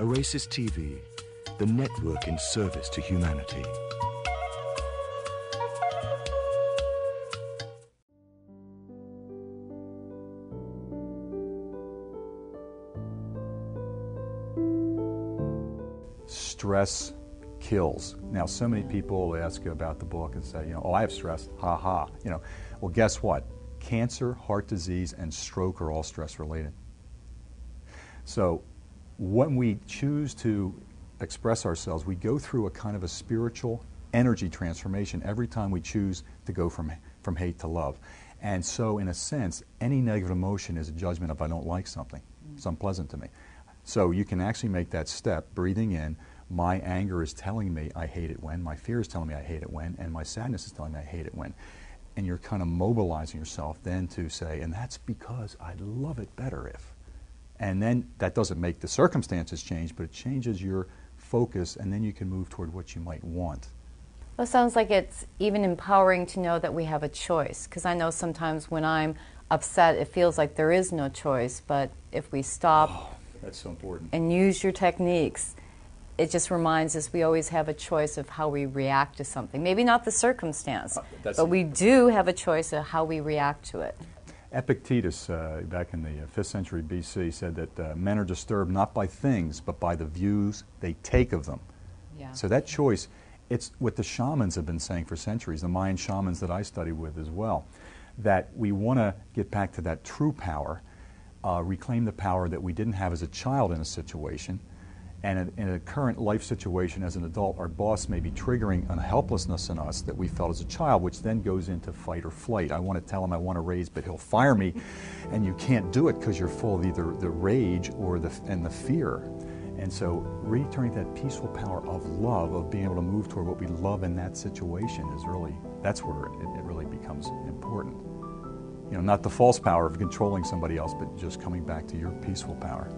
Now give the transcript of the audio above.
Oasis TV, the network in service to humanity. Stress kills. Now, so many people ask you about the book and say, you know, oh, I have stress, ha ha. You know, well, guess what? Cancer, heart disease, and stroke are all stress related. So, when we choose to express ourselves, we go through a kind of a spiritual energy transformation every time we choose to go from, from hate to love. And so, in a sense, any negative emotion is a judgment if I don't like something. It's unpleasant to me. So, you can actually make that step, breathing in. My anger is telling me I hate it when, my fear is telling me I hate it when, and my sadness is telling me I hate it when. And you're kind of mobilizing yourself then to say, and that's because I'd love it better if. And then that doesn't make the circumstances change, but it changes your focus, and then you can move toward what you might want. Well, it sounds like it's even empowering to know that we have a choice. Because I know sometimes when I'm upset, it feels like there is no choice. But if we stop oh, that's so important. and use your techniques, it just reminds us we always have a choice of how we react to something. Maybe not the circumstance, uh, but we do have a choice of how we react to it. Epictetus, uh, back in the 5th uh, century BC, said that uh, men are disturbed not by things, but by the views they take of them. Yeah. So that choice, it's what the shamans have been saying for centuries, the Mayan shamans that I study with as well, that we want to get back to that true power, uh, reclaim the power that we didn't have as a child in a situation, and in, a current life situation as an adult, our boss may be triggering a helplessness in us that we felt as a child, which then goes into fight or flight. I want to tell him I want to raise, but he'll fire me, and you can't do it because you're full of either the rage or the and the fear. And so, returning to that peaceful power of love, of being able to move toward what we love in that situation, is really that's where it, it really becomes important. You know, not the false power of controlling somebody else, but just coming back to your peaceful power.